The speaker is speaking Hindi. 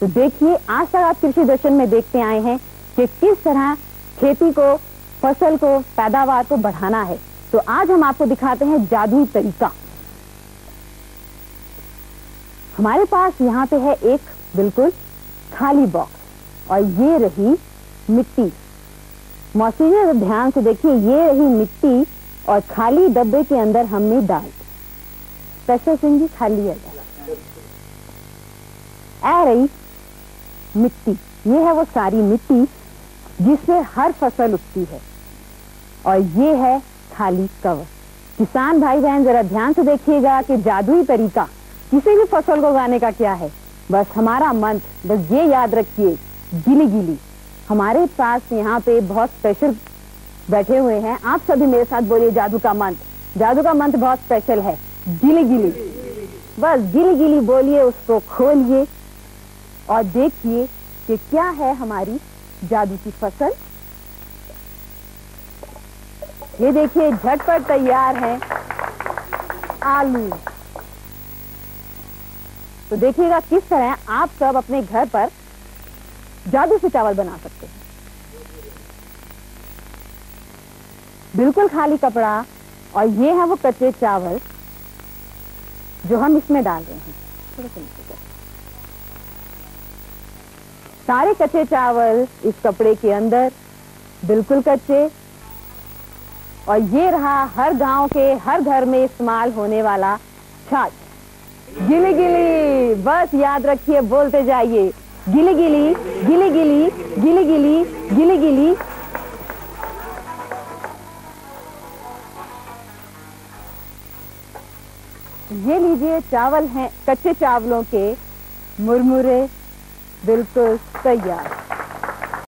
तो देखिए, आज तक आप कृषि दर्शन में देखते आए हैं कि किस तरह खेती को, फ़सल को, पैदावार को बढ़ाना है। तो आज हम आपको दिखाते हैं जादुई तरीका। हमारे पास यहाँ पे है एक बिल्कुल खाली बॉक्स और ये रही मिट्टी। मौसी ध्यान से देखिए, ये रही मिट्टी और खाली डब्बे के अंदर हमने डाल स्पेशल सिंह जी, खाली है। आ रही मिट्टी। ये है वो सारी मिट्टी जिससे हर फ़सल उगती है। और ये है खाली कवर। किसान भाई बहन जरा ध्यान से देखिएगा कि जादुई तरीका किसी भी फ़सल को उगाने का क्या है। बस हमारा मंत्र, बस ये याद रखिए गिली गिली हमारे पास यहाँ पे बहुत स्पेशल बैठे हुए हैं। आप सभी मेरे साथ बोलिए जादू का मंत्र। जादू का मंत्र बहुत स्पेशल है। गिली गिली बस गिली गिली बोलिए, उसको खोलिए। और देखिए कि क्या है हमारी जादू की फ़सल। ये देखिए, झटपट तैयार है आलू। तो देखिएगा किस तरह आप सब अपने घर पर जादू से चावल बना सकते हैं। बिल्कुल खाली कपड़ा और ये है वो कच्चे चावल जो हम इसमें डाल रहे हैं। थोड़ा सा। सारे कच्चे चावल इस कपड़े के अंदर, बिल्कुल कच्चे। और ये रहा हर गाँव के, हर घर में इस्तेमाल होने वाला छाछ। गिली गिली बस याद रखिए, बोलते जाइए। गिली गिली गिली गिली गिली गिली गिली गिली ये लीजिए चावल हैं, कच्चे चावलों के मुरमुरे बिल्कुल तैयार।